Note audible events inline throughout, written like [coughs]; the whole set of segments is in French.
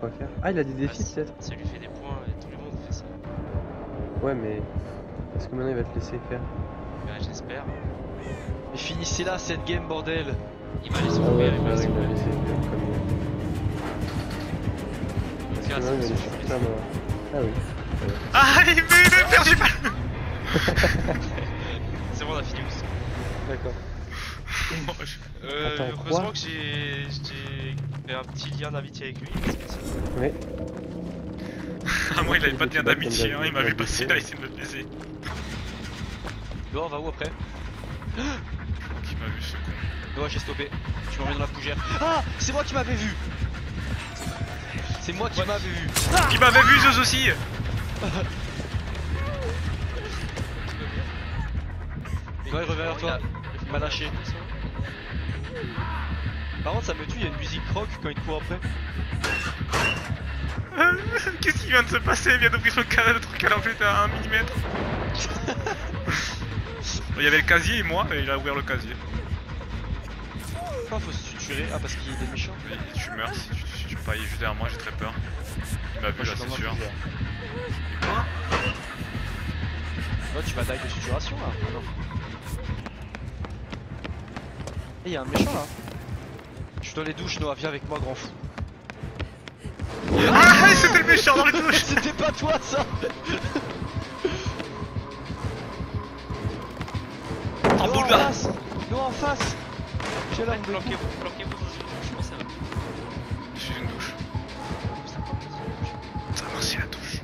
quoi faire. Ah, il a des Ah, défis ça- peut-être Ça lui fait des points et tout le monde fait ça. Ouais, mais. Est-ce que maintenant il va te laisser faire? Ouais, j'espère. Mais finissez là cette game bordel Il va les Ah ouvrir, ouais, il va les il va comme Parce que il les Ah oui. Ah, il me me perd, j'ai pas. C'est bon, on a fini aussi. D'accord. Je- Euh, Attends, heureusement quoi que j'ai j'ai fait un petit lien d'amitié avec lui. Ouais. [laughs] Ah, moi, il avait pas de lien d'amitié, hein, il m'avait passé là, il essayait de me baiser. Noah, on va où après? [gasps] Qui m'a vu ce con Noah, j'ai stoppé. Tu m'emmènes dans la fougère. Ah C'est moi qui m'avais vu C'est moi qui m'avais vu Il m'avait vu, Zeus aussi [laughs] Noah, il revient vers toi. Il m'a lâché. Par contre, ça me tue, il y a une musique rock quand il te court après. [laughs] Qu'est-ce qui vient de se passer? Il vient d'ouvrir le carré, le truc à l'enjeu à 1 mm. Il y avait le casier et moi, et il a ouvert le casier. Pourquoi faut se tuer? Ah, parce qu'il y a des méchants. Et tu meurs si tu, si tu peux pas y juste derrière moi, j'ai très peur. Il m'a vu là, c'est sûr. fougère. Noah, tu vas die de suturation là non. Eh, il y a un méchant là. Je suis dans les douches, Noah, viens avec moi, grand fou. Ah, c'était le méchant dans les douches [laughs] C'était pas toi ça En Noah, boule en là face Noah, en face J'ai là, Ouais, Planquez-vous, je pense suis une douche. Ça merci la douche.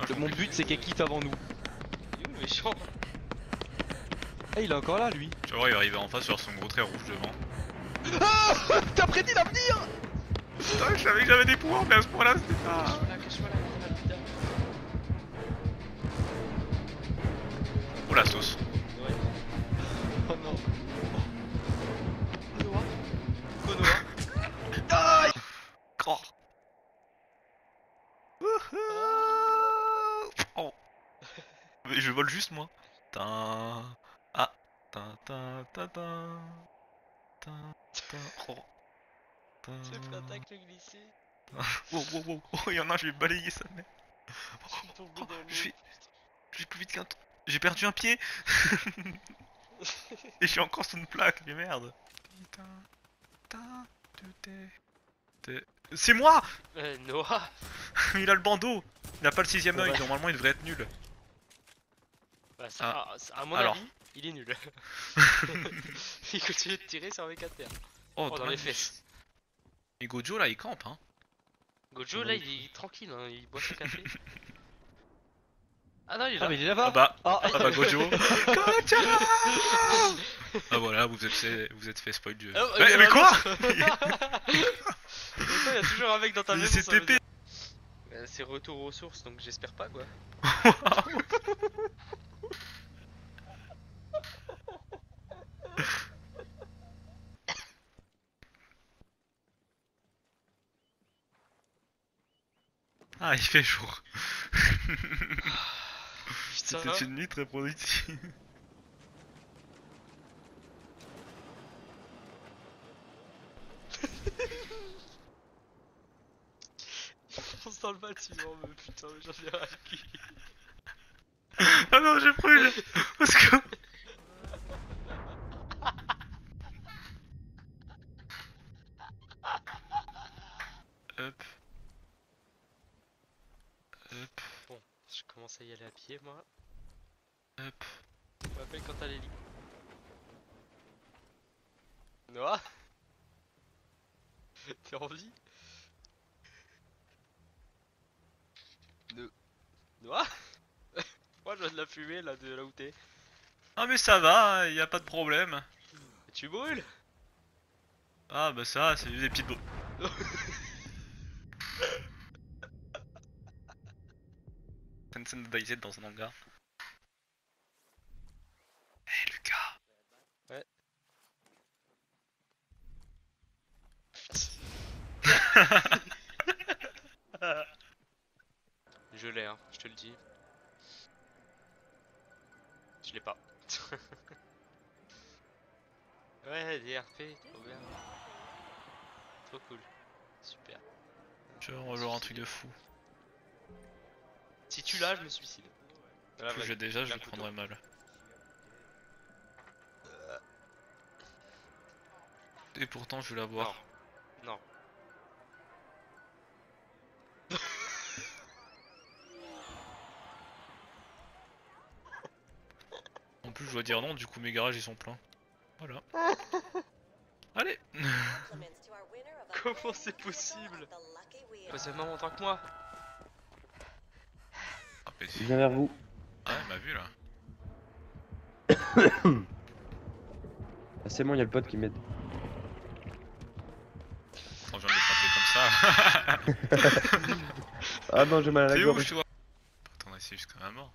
Ah, Mon but c'est qu'elle quitte avant nous. Il est où le méchant Eh, il est encore là lui Tu vois, il est arrivé en face sur son gros trait rouge devant. [laughs] T'as prédit l'avenir Putain, je savais que j'avais des pouvoirs, mais à ce point-là, c'était pas. Cache-toi là, cache-toi là, on a le leader. Oh la sauce. Ouais. Oh non. Noah Konoha Oh. [laughs] Oh. Mais je vole juste moi. Tin. C'est fait attaque le glisser? [laughs] Wow, wow, wow. Oh, y en a, je vais balayer sa mère. Dans l'eau. je suis- Je vais plus vite qu'un. J'ai perdu un pied. [laughs] Et je suis encore sur une plaque, mais merde. C'est moi Euh, Noah [laughs] Il a le bandeau Il a pas le sixième œil, bah. normalement il devrait être nul. Bah, ça, Ah. ça- à mon Alors. avis, il est nul. [laughs] [laughs] il continue de tirer sur mes à terre. Oh, Oh, dans les fesses. Et Gojo là il campe hein. Gojo là, il est tranquille, hein, il boit son [laughs] café. Ah non, il est là. Ah mais il est là-bas Ah bah, Ah, ah bah Gojo. Gojo Ah voilà, vous êtes fait, vous êtes fait spoil du. Ah, mais, quoi il y a toujours un mec dans ta maison. veut TP. Euh, C'est retour aux sources, donc j'espère pas quoi. Ah il fait jour. [laughs] C'était une nuit très productive. fonce dans le bâtiment, mais putain, mais j'en ai cul. Ah non Parce que. [laughs] Hop. Hop. Bon, je commence à y aller à pied, moi. Hop. Tu m'appelles quand t'as les lits. Noah [laughs] T'es en vie? No- Noah? [laughs] Moi je vois de la fumée là de là où t'es. Ah mais ça va, y a pas de problème. Tu brûles? Ah bah ça, c'est des petites... bo- [laughs] Tencent Daizet dans un hangar. Eh Lucas Ouais. [laughs] Je l'ai, hein, je te le dis. Je l'ai pas. [laughs] ouais, DRP, trop bien. Trop cool. Super. Tu vois, genre un truc de fou. Si tu l'as, je me suicide. Voilà, Que vas-y. j'ai déjà, je le prendrais mal. Et pourtant, je veux l'avoir. Non. [laughs] En plus, je dois dire non, du coup, mes garages ils sont pleins. Voilà. [laughs] Allez Comment c'est possible? Passe le même en tant que moi. Mais Il vient vers vous. Ah, il m'a vu là. [coughs] Ah, c'est bon, il y a le pote qui m'aide. Quand je viens de le taper comme ça. [laughs] Ah non, j'ai mal à la T'es où, gorge. je vois Attends, on a essayé jusqu'à la mort.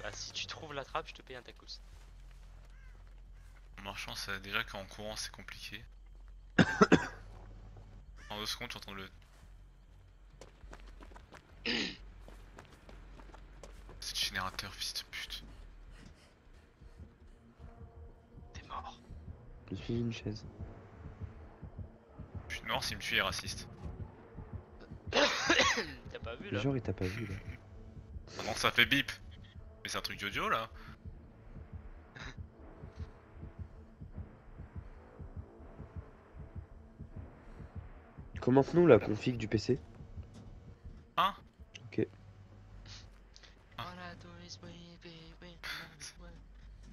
Bah si tu trouves la trappe, je te paye un tacos. En marchant, ça, déjà qu'en courant, c'est compliqué. [coughs] en deux secondes, j'entends le. Générateur, fils de pute. T'es mort. Je suis une chaise. Je suis mort s'il me tue, il est raciste. [coughs] T'as pas vu là genre, il t'a pas vu là. [coughs] Ah non, ça fait bip? Mais c'est un truc d'audio là Commente-nous la config du PC. Hein Ok.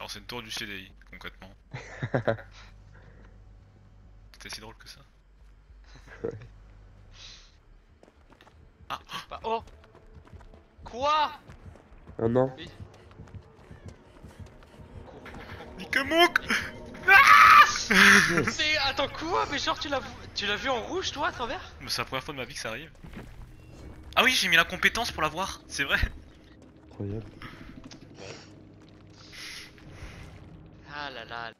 Alors, c'est une tour du CDI, concrètement. [laughs] C'était si drôle que ça. Bah, oh Quoi? Oh non. Nikamouk [laughs] Mais attends quoi? Mais genre tu l'as vu- tu l'as vu en rouge toi à travers? Mais C'est la première fois de ma vie que ça arrive. Ah oui, j'ai mis la compétence pour la voir, c'est vrai. Incroyable. Ah là là.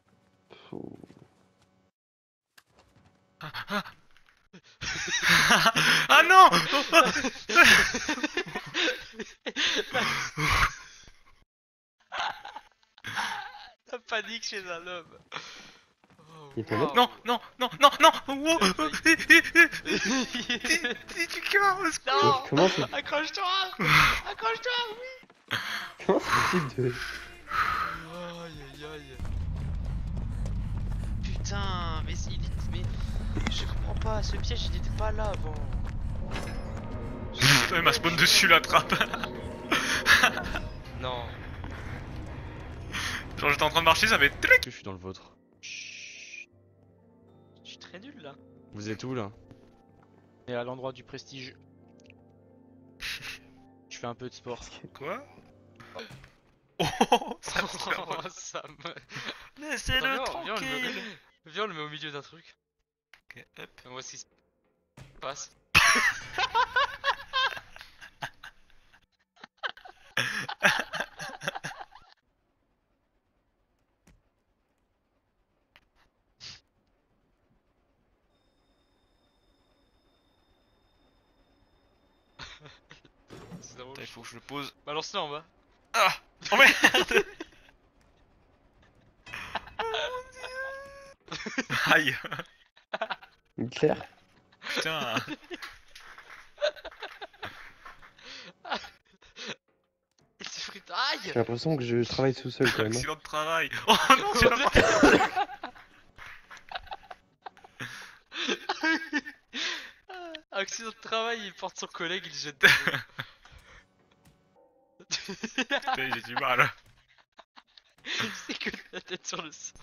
Faut- ah non La panique chez un homme. Oh, wow. Non, non, non, non, non wow. Tu cœur, au secours. c'est Accroche-toi Accroche-toi comment c'est possible de. Putain, mais il est... Mais... Je comprends pas, ce piège il n'était pas là avant. [laughs] Putain, il m'a spawn dessus la trappe. Non. [laughs] Genre j'étais en train de marcher, ça fait Je suis dans le vôtre. Chut. Je suis très nul là. Vous êtes où là? Et à l'endroit du prestige. [laughs] Je fais un peu de sport. Quoi? Oh, ça me Oh. Laissez-le on tranquille. Viens, on le met au milieu d'un truc. Ok, hop. On voit ce qui se passe. [laughs] C'est drôle. Attends, il faut que je le pose. Balance-le en bas. Ah Oh [laughs] merde Aïe Claire Putain Il s'est. Aïe J'ai l'impression que je travaille tout seul quand même. hein. Accident de travail Oh non, pas [laughs] Accident de travail, il porte son collègue, il jette. Putain, J'ai du mal. [laughs] C'est que la tête sur le sol.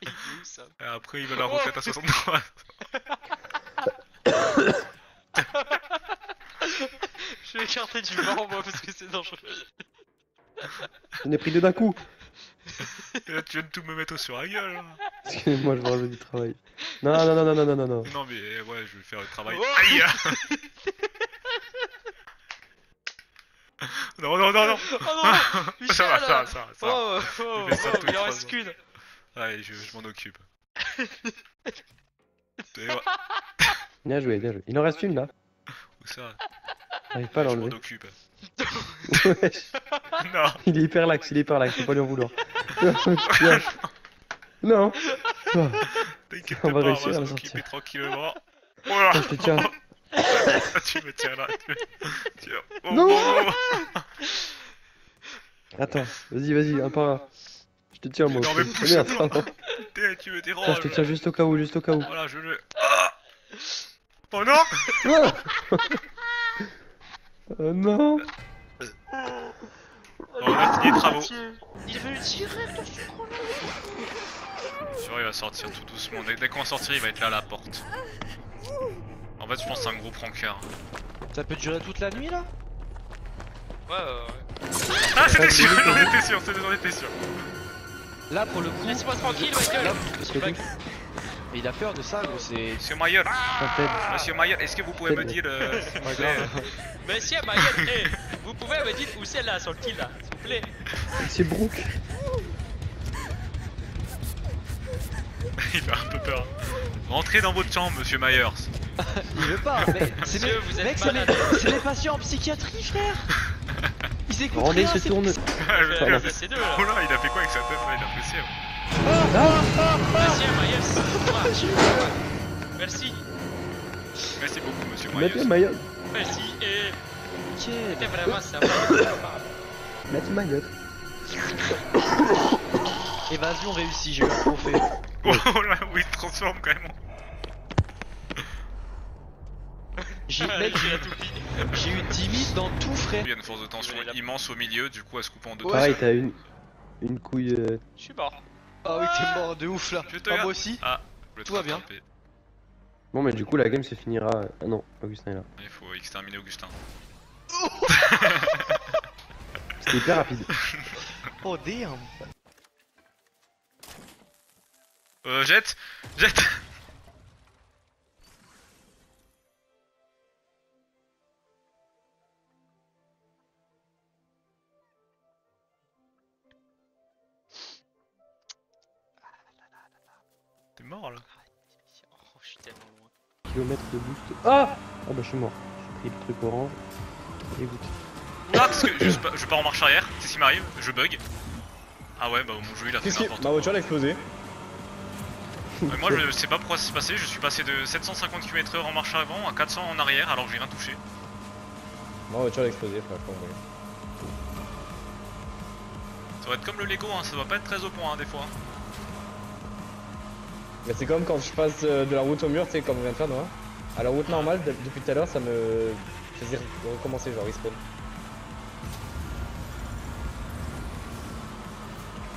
Il est où ça Et après, il va la retraite à 63. [laughs] Je vais écarter du vent moi parce que c'est dangereux. J'en ai pris deux d'un coup Et là, tu viens de tout me mettre sur la gueule. Excusez-moi, je vais enlever du travail. Non, non, non, non, non, non, non, non. Non, mais ouais, je vais faire le travail. Oh Aïe [laughs] Non, non, non, non Oh non Michel [laughs] Ça va, ça va, ça va, ça va. Oh, oh, J'ai fait ça oh, tous les il en trois reste ans. qu'une Allez, je, je m'en occupe. [laughs] Bien joué, bien joué. Il en reste une là. où ça? J'arrive pas à Je l'enlever. occupe. [laughs] Non [laughs] il est hyper lax, il est hyper lax, faut pas lui en vouloir. Non T'inquiète On pas, va réussir à on la sortir. tranquillement. Voilà. Je te tiens. tu me tiens là. Tu me... Tiens. Oh, Non. oh, oh. Attends, vas-y, vas-y, un par un. Je te tiens, moi. Non, mais pousse-toi. Tu me déranges. je te tiens juste au cas où, juste au cas où. Voilà, je le. Ah oh non [laughs] Non [laughs] Oh non On a fini les travaux. Il veut direct au sucre Sûr, il va sortir tout doucement. Dès, dès qu'on va sortir, il va être là à la porte. En fait, je pense que c'est un gros prankeur. Ça peut durer toute la nuit là? Ouais, ouais, ouais. Ah, c'était sûr, j'en étais sûr, c'était- j'en étais sûr. Là pour le coup. Laisse-moi tranquille, ma gueule Là, mais il a peur de ça gros, c'est. Monsieur Mayer, T'inquiète. Monsieur Mayer, est-ce que vous pouvez me dire. euh, s'il vous plaît, [laughs] Monsieur ma gueule, eh, vous pouvez me dire où c'est là, son kill là, s'il vous plaît C'est Brooke. [laughs] Il a un peu peur. Rentrez dans votre chambre, monsieur Myers. [laughs] Il veut pas. Mais c'est Monsieur, mes- vous êtes mec, c'est mes... c'est mes patients en psychiatrie frère. Ils écoutent Rendez rien, se c'est- tourne. C'est deux Oh là là, il a fait quoi avec sa tête là? Il a pressé. hein. Merci, Merci beaucoup, monsieur Mettez Myers. ma gueule. merci, et Ok. c'était vraiment sympa. Mettez ma gueule. [coughs] Évasion réussie, j'ai eu un trophée. [laughs] Oh là, oui, il se transforme quand même. J'ai Ah, j'ai eu 10 000 dans tout frère. Il y a une force de tension immense au milieu, du coup, elle se coupe en deux. Ouais. Pareil, t'as une, une couille. euh, Je suis mort. Ah oui t'es mort de ouf là. Ah, moi aussi. Le tout va bien. Bon, mais du coup, la game se finira. Ah non, Augustin est là. Il faut exterminer Augustin. [laughs] C'était hyper rapide. [laughs] Oh damn. Euh, jette Jette Ah Ah bah, je suis mort. J'ai pris le truc orange. Dégoûte. [coughs] Ah, parce que je, je pars en marche arrière, c'est ce qui m'arrive, je bug. Ah ouais, bah mon jeu il a fait Qu'est-ce qui. n'importe Ma quoi. voiture elle a explosé. Moi je sais pas pourquoi ça s'est passé, je suis passé de 750 km/h en marche avant à 400 en arrière alors que j'ai rien touché. Ma voiture elle a explosé, comprends. Ça va être comme le Lego, hein, ça doit pas être très au point hein, des fois. Mais c'est comme quand je passe euh, de la route au mur, tu sais, comme on vient de faire, Noah. À la route normale, de- depuis tout à l'heure, ça me faisait recommencer, genre respawn.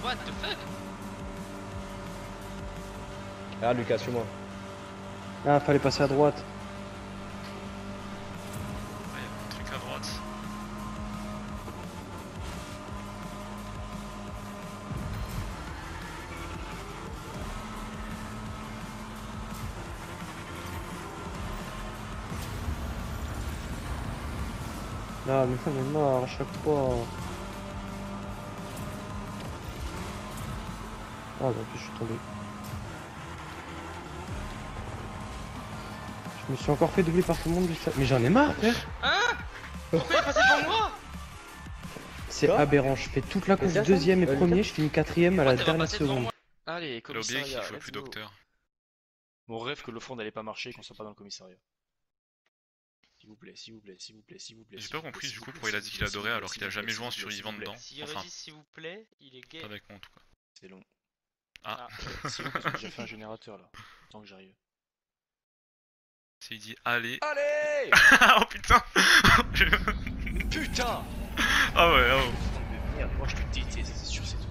What the fuck? Ah, Lucas, suis-moi. Ah, fallait passer à droite. Ah, mais ça me marre à chaque fois. Ah, en plus, je suis tombé. Je me suis encore fait doubler par tout le monde. Mais j'en ai marre, frère. Pourquoi il est passé devant moi? C'est aberrant. Je fais toute la course deuxième et premier, je finis quatrième à la dernière seconde. Allez, T'as oublié qu'il commissariat. faut plus docteur. Mon rêve que l'offrande n'allait pas marcher et qu'on soit pas dans le commissariat. S'il vous plaît, s'il vous plaît, s'il vous plaît, s'il vous plaît. J'ai pas compris du coup pourquoi il a dit qu'il adorait alors qu'il a jamais joué en survivant dedans. S'il redit s'il vous plaît, il est gay. pas avec moi en tout cas. C'est long. Ah, [laughs] plaît, j'ai fait un générateur là. Tant que j'arrive. s'il dit allez. Allez [laughs] oh putain [laughs] Putain Ah ouais, oh. Merde, moi je te déteste.